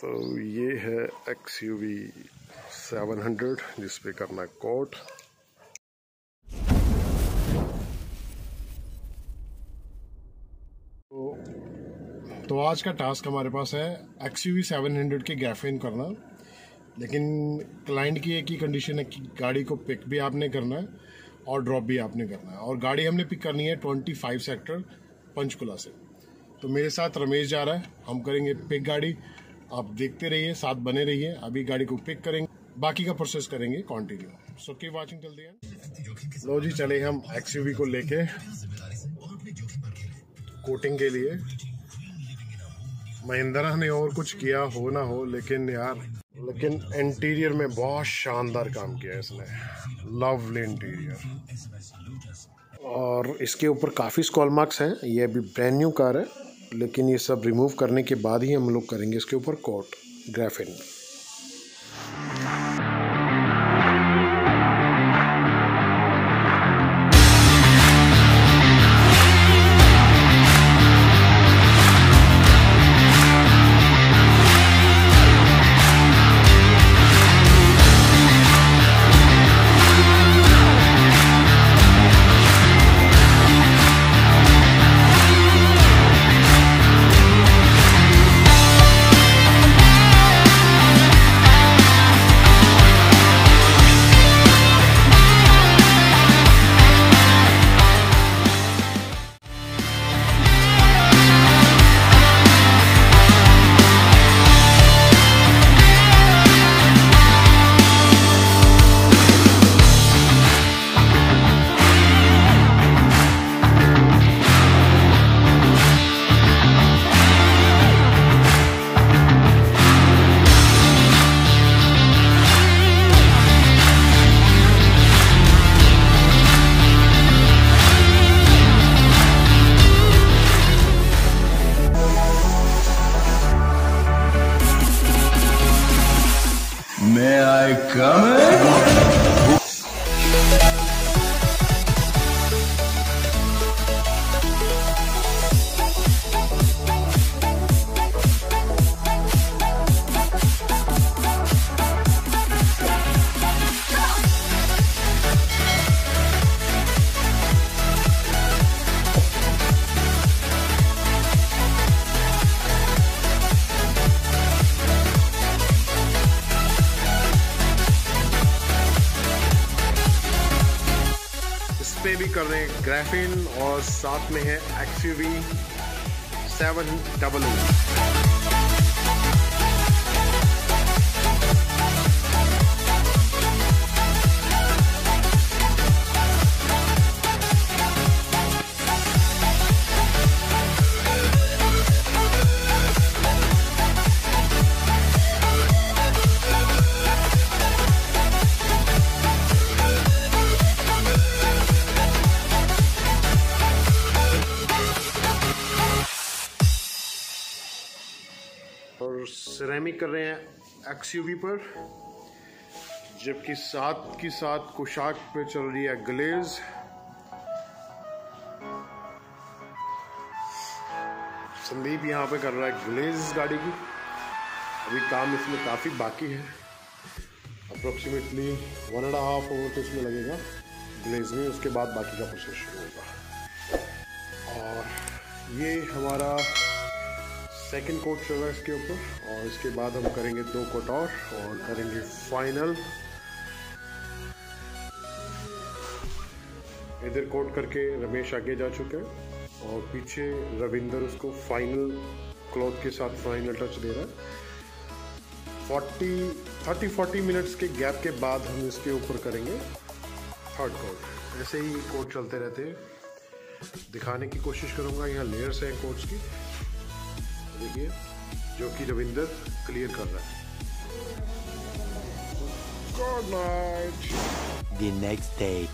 तो ये है X U V seven hundred जिसपे करना कोट तो, तो आज का टास्क हमारे पास है X U V seven hundred के गैफिन करना. लेकिन क्लाइंट की एक ही कंडीशन है कि गाड़ी को पिक भी आपने करना है और ड्रॉप भी आपने करना है. और गाड़ी हमने पिक करनी है ट्वेंटी फाइव सेक्टर पंचकुला से. तो मेरे साथ रमेश जा रहा है. हम करेंगे पिक गाड़ी. आप देखते रहिए, साथ बने रहिए, अभी गाड़ी को पिक करेंगे, बाकी का प्रोसेस करेंगे कंटिन्यू सो की वाचिंग चल दिया लो जी, चले हम एक्स को लेके कोटिंग के लिए। महिंद्रा ने और कुछ किया हो ना हो, लेकिन यार, लेकिन इंटीरियर में बहुत शानदार काम किया है इसने। लवली इंटीरियर और इसके ऊपर काफ़ी स्कॉल मार्क्स हैं, ये अभी ब्रांड न्यू कार है। लेकिन ये सब रिमूव करने के बाद ही हम लोग करेंगे इसके ऊपर कोट ग्राफिन coming. भी कर रहे हैं ग्राफिन और साथ में है X U V seven double O और सिरेमिक कर रहे हैं एक्सयूवी पर। जबकि साथ की साथ कुशाक पे चल रही है ग्लेज संदीप यहाँ पे कर रहा है ग्लेज गाड़ी की। अभी काम इसमें काफ़ी बाकी है। Approximately one and half hour तो इसमें लगेगा। ग्लेज में, उसके बाद बाकी का प्रोसेस शुरू होगा। और ये हमारा सेकंड कोट है इसके ऊपर, और इसके बाद हम करेंगे दो कोट और और करेंगे फाइनल इधर कोट करके रमेश आगे जा चुके हैं, और पीछे रविंदर उसको फाइनल क्लॉथ के साथ फाइनल टच दे रहा है. फोर्टी थर्टी फोर्टी मिनट्स के गैप के बाद हम इसके ऊपर करेंगे थर्ड कोट ऐसे ही कोट चलते रहते हैं. दिखाने की कोशिश करूँगा, यहाँ लेयर्स हैं कोट्स की. देखिए जो कि रविंदर क्लियर कर रहा है good night the next day.